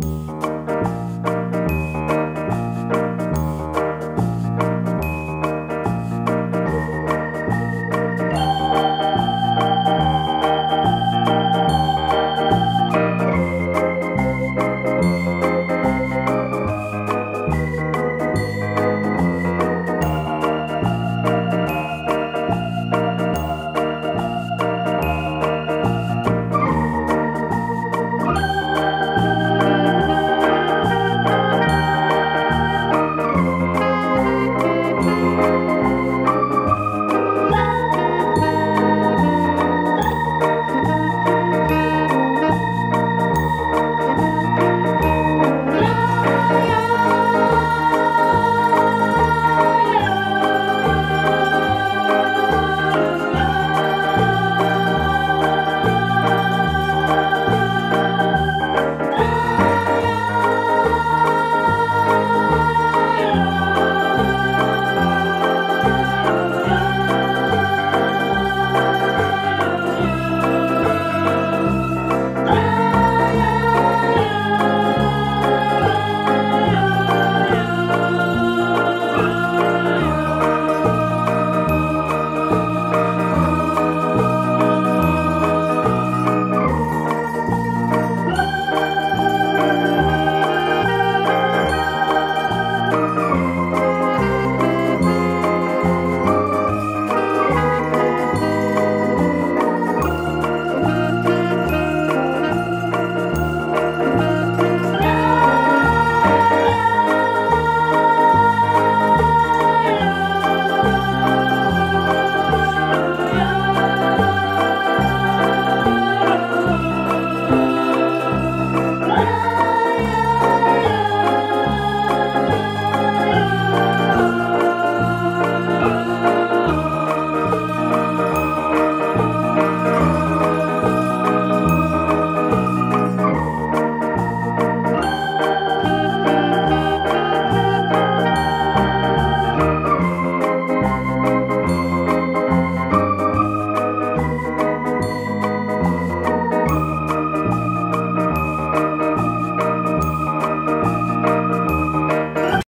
Música